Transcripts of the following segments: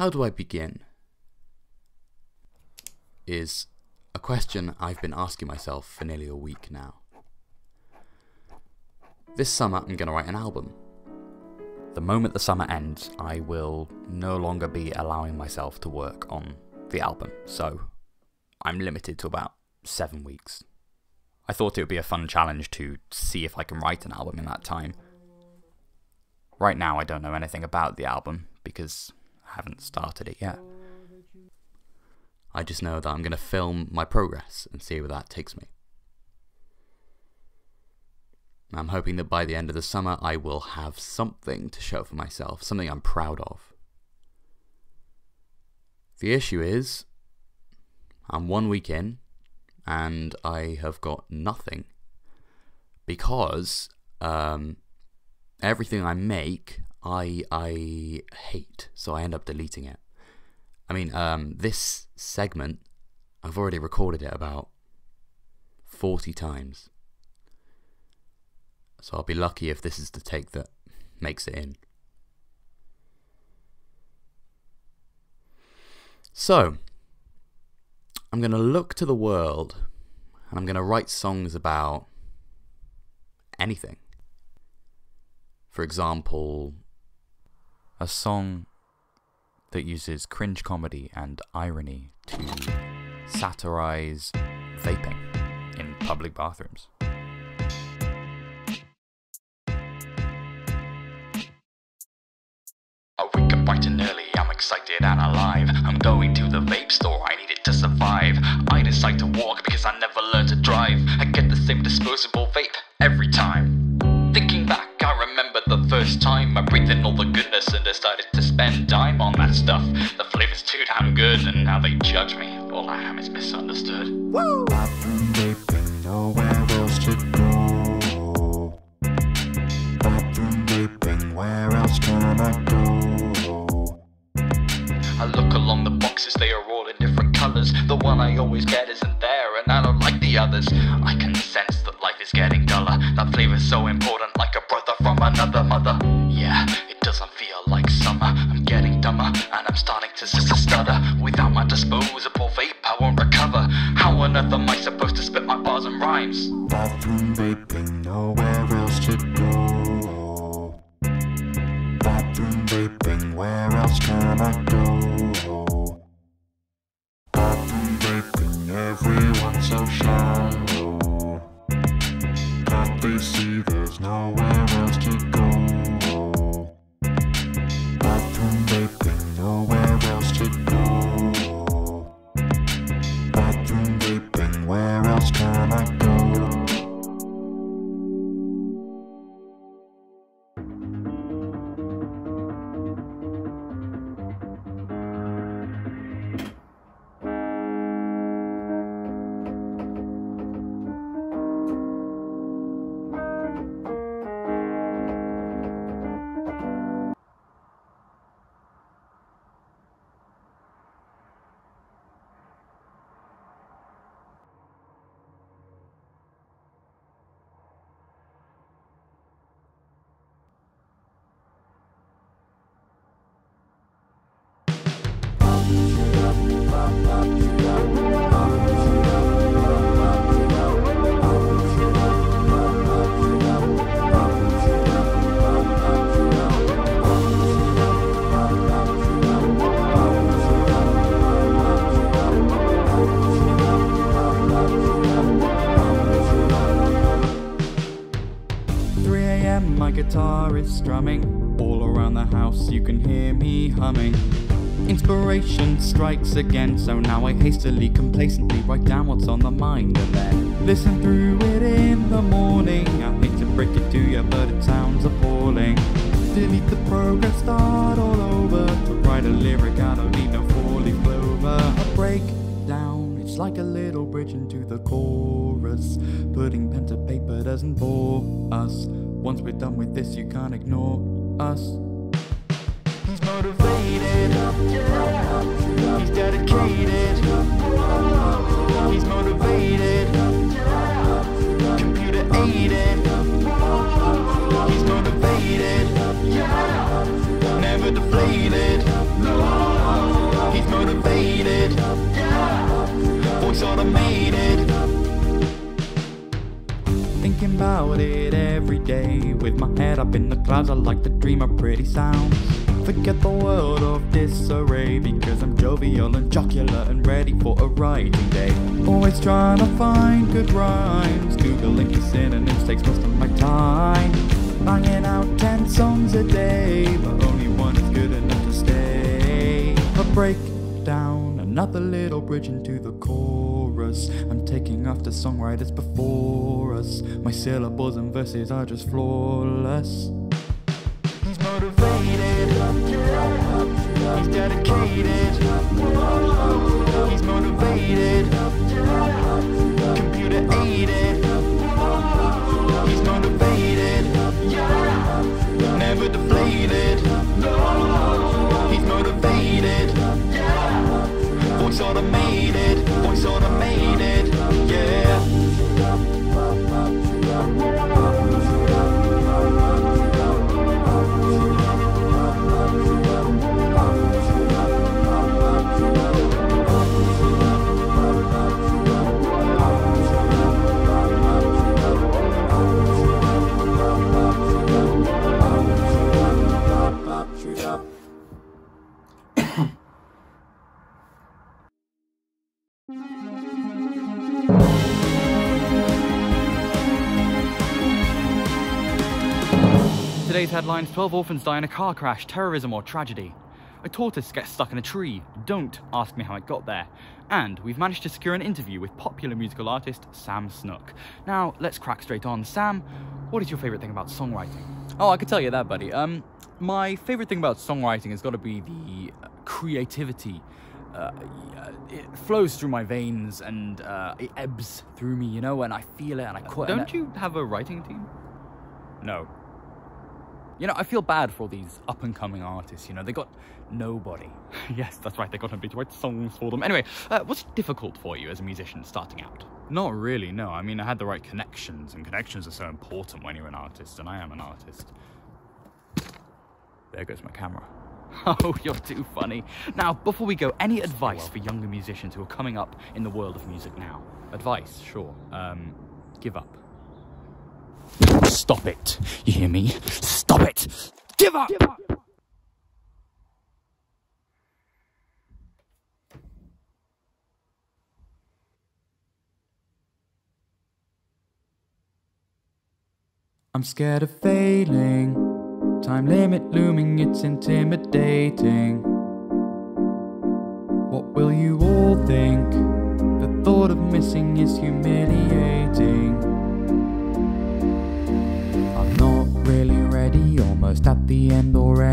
How do I begin? Is a question I've been asking myself for nearly a week now. This summer, I'm going to write an album. The moment the summer ends, I will no longer be allowing myself to work on the album, so I'm limited to about seven weeks. I thought it would be a fun challenge to see if I can write an album in that time. Right now, I don't know anything about the album because I haven't started it yet. I just know that I'm going to film my progress and see where that takes me. I'm hoping that by the end of the summer I will have something to show for myself, something I'm proud of. The issue is, I'm one week in, and I have got nothing because um, everything I make I I hate, so I end up deleting it. I mean, um, this segment I've already recorded it about forty times, so I'll be lucky if this is the take that makes it in. So, I'm going to look to the world and I'm going to write songs about anything. For example, a song that uses cringe comedy and irony to satirize vaping in public bathrooms. I wake up bright and early, I'm excited and alive. I'm going to the vape store, I need it to survive. I decide to walk because I never learned to drive. I get the same disposable vape in all the goodness and decided to spend time on that stuff. The flavor's too damn good, and now they judge me. All I am is misunderstood. Bathroom vaping, nowhere else to go. Bathroom vaping, where else can I go? I look along the boxes, they are all in different colors. The one I always get isn't there, and I don't like the others. I can sense that life is getting duller. That flavor's so important, like a brother from another mother. Guitar is strumming. All around the house you can hear me humming. Inspiration strikes again, so now I hastily, complacently write down what's on the mind and then listen through it in the morning. I hate to break it to you, but it sounds appalling. Delete the program, start all over. To write a lyric, I don't need no four-leaf clover. A breakdown, it's like a little bridge into the chorus. Putting pen to paper doesn't bore us. Once we're done with this, you can't ignore us. He's motivated. He's dedicated. He's motivated. Computer aided. He's motivated. Never deflated. He's motivated. Voice automated. Thinking about it day. With my head up in the clouds, I like to dream of pretty sounds. Forget the world of disarray because I'm jovial and jocular and ready for a writing day. Always trying to find good rhymes. Googling synonyms takes most of my time. Banging out ten songs a day, but only one is good enough to stay. A break down another little bridge into the chorus. I'm taking after songwriters before us. My syllables and verses are just flawless. He's motivated. He's dedicated. He's motivated. Today's headlines 12 orphans die in a car crash, terrorism, or tragedy. A tortoise gets stuck in a tree. Don't ask me how it got there. And we've managed to secure an interview with popular musical artist Sam Snook. Now, let's crack straight on. Sam, what is your favourite thing about songwriting? Oh, I could tell you that, buddy. Um, my favorite thing about songwriting has got to be the uh, creativity. Uh, uh, it flows through my veins and uh, it ebbs through me, you know, and I feel it and I quit. Don't you have a writing team? No. You know, I feel bad for all these up and coming artists. You know, they got nobody. yes, that's right, they got nobody to write songs for them. Anyway, uh, what's difficult for you as a musician starting out? Not really, no. I mean, I had the right connections, and connections are so important when you're an artist, and I am an artist. There goes my camera. Oh, you're too funny. Now, before we go, any advice for younger musicians who are coming up in the world of music now? Advice, sure. Um, give up. Stop it. You hear me? Stop it. Give up. I'm scared of failing. Time limit looming, it's intimidating. What will you all think? The thought of missing is humiliating.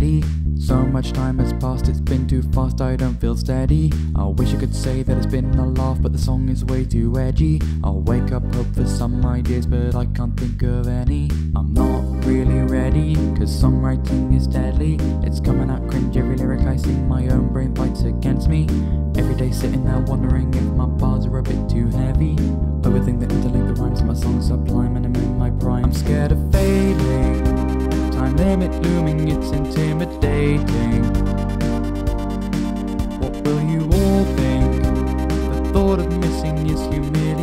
So much time has passed, it's been too fast, I don't feel steady. I wish I could say that it's been a laugh, but the song is way too edgy. I'll wake up, hope for some ideas, but I can't think of any. I'm not really ready, cause songwriting is deadly. It's coming out cringe, every lyric I sing, my own brain fights against me. Every day sitting there wondering if my bars are a bit too heavy. Overthink the interlink, the rhymes of my songs sublime, and I'm in my prime. I'm scared of failing. Limit looming, it's intimidating. What will you all think? The thought of missing is humiliating.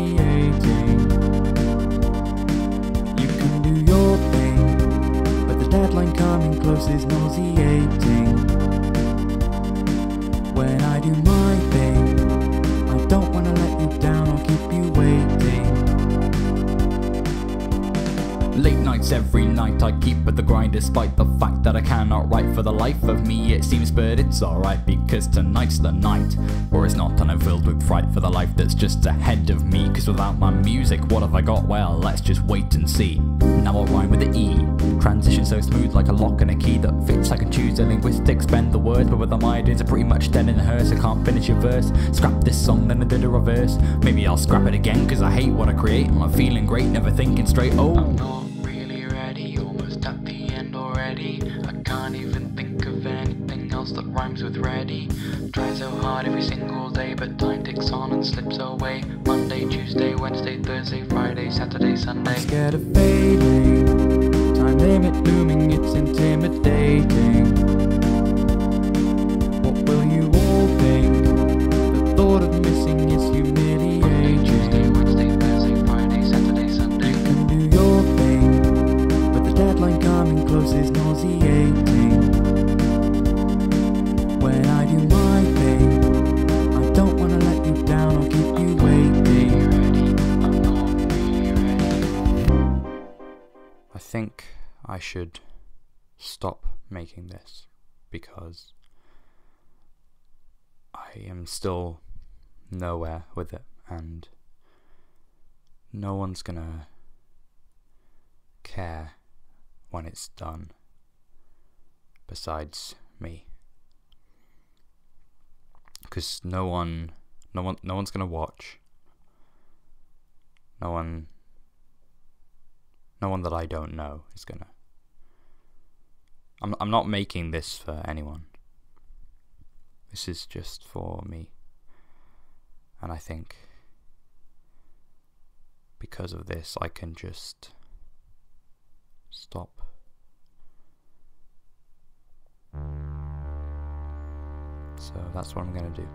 Despite the fact that I cannot write for the life of me it seems but it's alright because tonight's the night. Or it's not and I'm filled with fright for the life that's just ahead of me cause without my music what have I got? Well let's just wait and see. Now I'll rhyme with the E. Transition so smooth like a lock and a key that fits. I can choose the linguistics bend the words but with the ideas are pretty much dead in the hearse. I can't finish your verse. Scrap this song then I did a reverse. Maybe I'll scrap it again cause I hate what I create. I'm thinking great never thinking straight. Oh rhymes with ready. Try so hard every single day, but time ticks on and slips away. Monday, Tuesday, Wednesday, Thursday, Friday, Saturday, Sunday. I'm scared of fading. Time limit looming, it's intimidating. What will you all think? The thought of missing is humiliating. Monday, Tuesday, Wednesday, Thursday, Friday, Saturday, Sunday. You can do your thing, but the deadline coming close is nauseating. Think I should stop making this because I am still nowhere with it and no one's gonna care when it's done besides me. Because no one no one no one's gonna watch. No one no one that I don't know is gonna. I'm I'm not making this for anyone. This is just for me. And I think because of this I can just stop. So that's what I'm gonna do.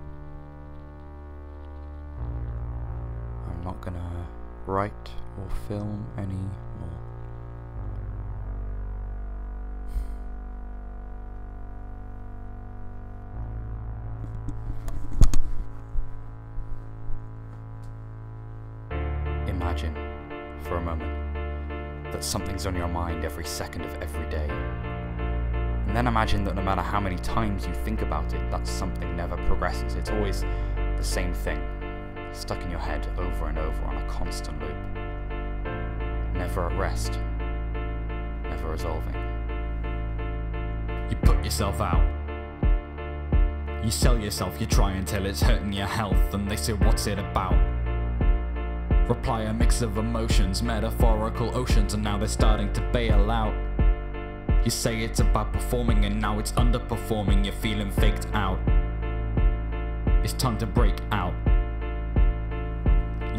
I'm not gonna write or film any more. Imagine, for a moment, that something's on your mind every second of every day. And then imagine that no matter how many times you think about it, that something never progresses. It's always the same thing, stuck in your head over and over on a constant loop. Never at rest, never resolving. You put yourself out. You sell yourself, you try until it's hurting your health, and they say, What's it about? Reply a mix of emotions, metaphorical oceans, and now they're starting to bail out. You say it's about performing, and now it's underperforming, you're feeling faked out. It's time to break out.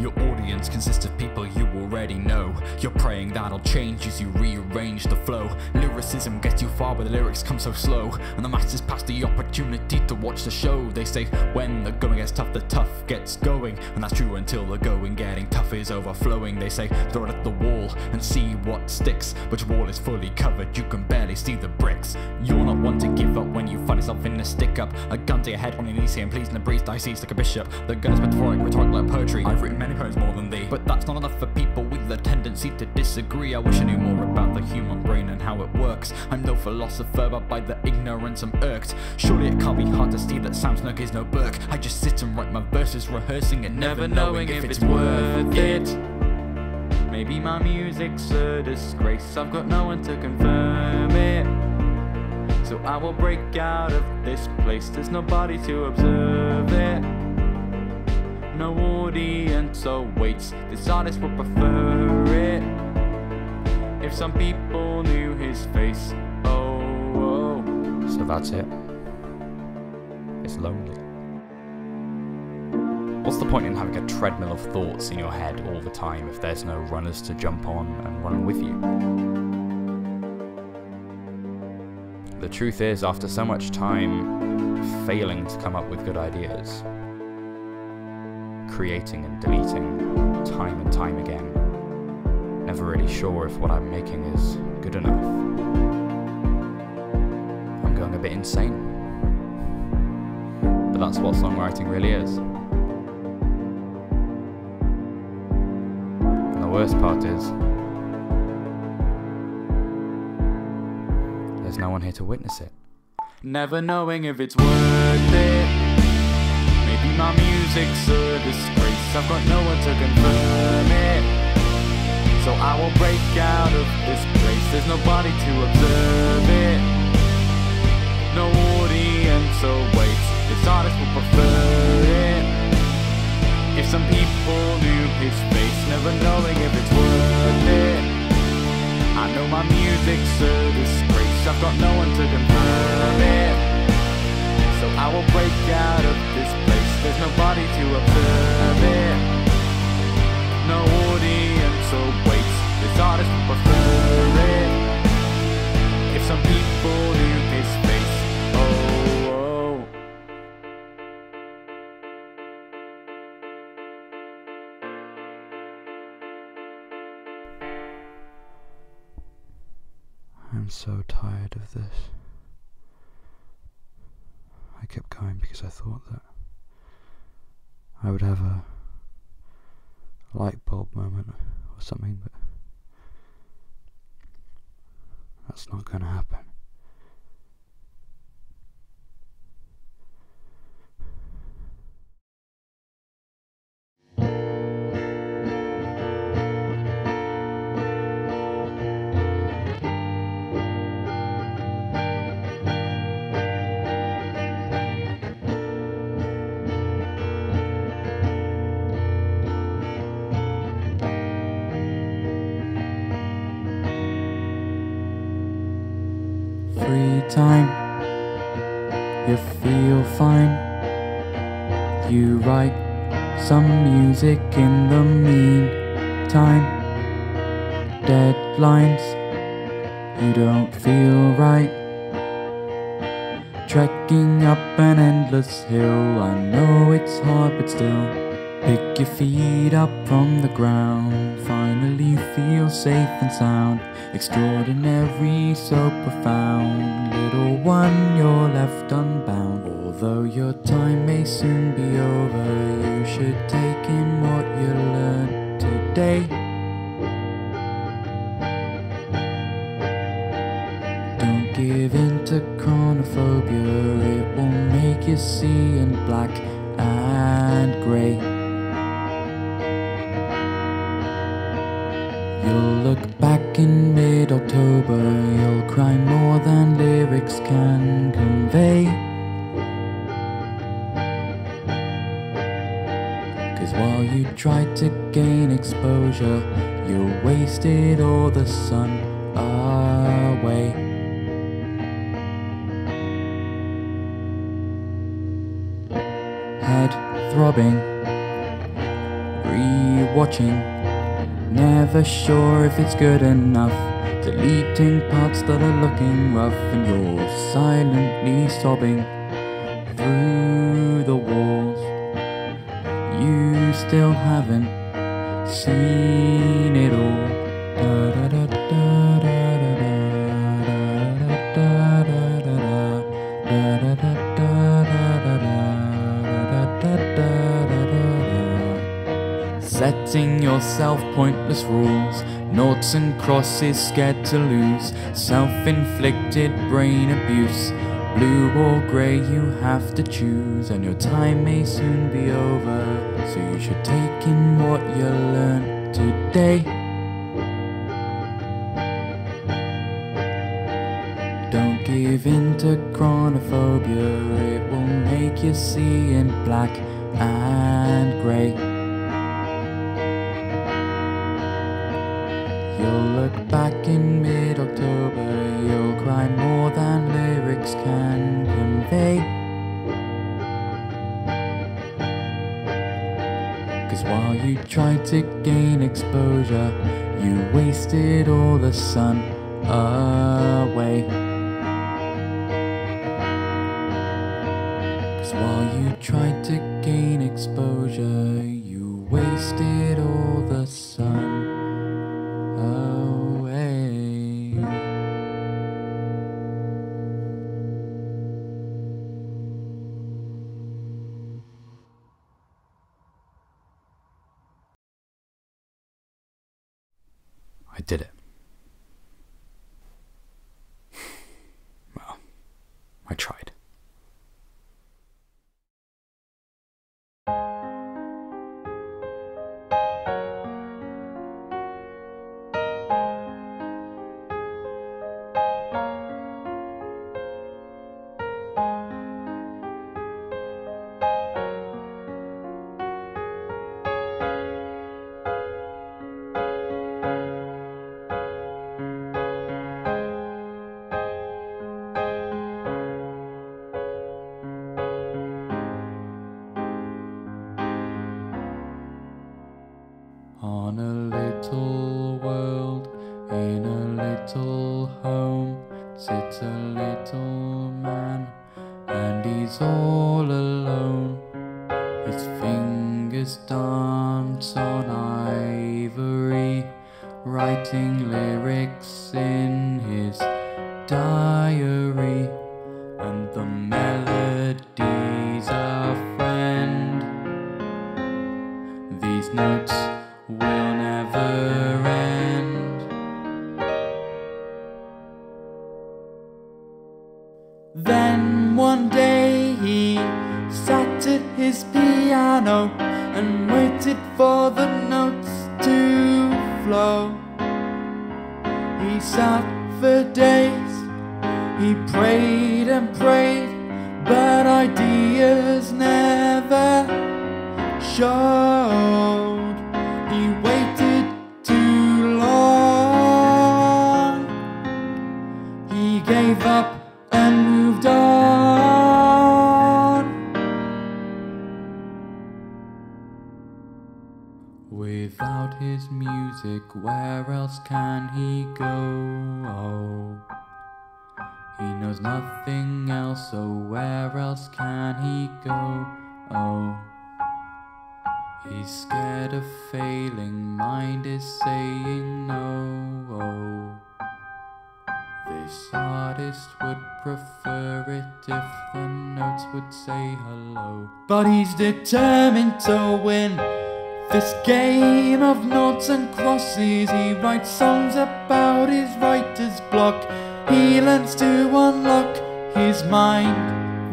Your audience consists of people you already know. You're praying that'll change as you rearrange the flow. Lyricism gets you far, but the lyrics come so slow. And the masses pass the opportunity to watch the show. They say, when the going gets tough, the tough gets going. And that's true until the going getting tough is overflowing. They say, throw it at the wall and see what sticks. But your wall is fully covered, you can barely see the bricks. You're not one to give up when you find yourself in a stick up. A gun to your head on your knees saying, please, and a breeze, I like a bishop. The gun is metaphoric, rhetorical like poetry. I've written many poems more than thee. But that's not enough for people with a tendency to disagree. I wish I knew more about the human brain and how it works. I'm no philosopher, but by the ignorance I'm irked. Surely it can't be hard to see that Sam Snook is no Burke. I just sit and write my verses, rehearsing and never, knowing if it's worth it. Maybe my music's a disgrace. I've got no one to confirm it. So I will break out of this place. There's nobody to observe it. No audience awaits. This artist would prefer it. If some people knew his face. Oh, oh. So that's it. It's lonely. What's the point in having a treadmill of thoughts in your head all the time if there's no runners to jump on and run with you? The truth is, after so much time failing to come up with good ideas, creating and deleting time and time again, never really sure if what I'm making is good enough, I'm going a bit insane. But that's what songwriting really is. And the worst part is, there's no one here to witness it. Never knowing if it's worth my music's a disgrace. I've got no one to confirm it. So I will break out of this place. There's nobody to observe it. No audience awaits. This artist will prefer it. If some people knew his face, never knowing if it's worth it. I know my music's a disgrace. I've got no one to confirm it. So I will break out of this place. There's nobody to observe it. No audience awaits. This artist will prefer it. If some people knew his face. Oh, oh. I'm so tired of this. I kept going because I thought that I would have a light bulb moment or something, but That's not going to happen. Time, you feel fine. You write some music in the meantime. Deadlines, you don't feel right. Trekking up an endless hill, I know it's hard, but still. Pick your feet up from the ground. Finally feel safe and sound. Extraordinary, so profound. Little one, you're left unbound. Although your time may soon be over, you should take in what you learned today. Don't give in to chronophobia, it will make you see in black and grey. You'll look back in mid October, you'll cry more than lyrics can convey. Cause while you tried to gain exposure, you wasted all the sun away. Head throbbing, re-watching, never sure if it's good enough. Deleting parts that are looking rough, and you're silently sobbing through the walls. You still haven't Yourself pointless rules, noughts and crosses scared to lose, self inflicted brain abuse. Blue or grey, you have to choose, and your time may soon be over. So you should take in what you learned today. Don't give in to chronophobia, it will make you see in black You'll look back in mid October, you'll cry more than lyrics can convey. Cause while you tried to gain exposure, you wasted all the sun away. Cause while you tried to gain exposure, you wasted all the sun I did it. Well, I tried. On a little world, in a little home, sits a little man, and he's all alone. His fingers dance on ivory, writing waited for the notes to flow. He sat for days, he prayed and prayed, but ideas never showed. His music, where else can he go? Oh, he knows nothing else, so where else can he go? Oh. He's scared of failing, mind is saying no. Oh. This artist would prefer it if the notes would say hello. But he's determined to win this game of noughts and crosses. He writes songs about his writer's block. He learns to unlock his mind.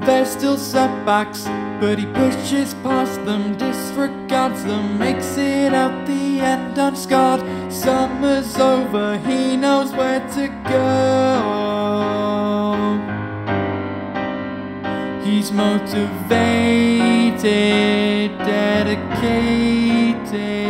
There's still setbacks, but he pushes past them, disregards them, makes it out the end unscarred. Summer's over, he knows where to go. He's motivated, dedicated. And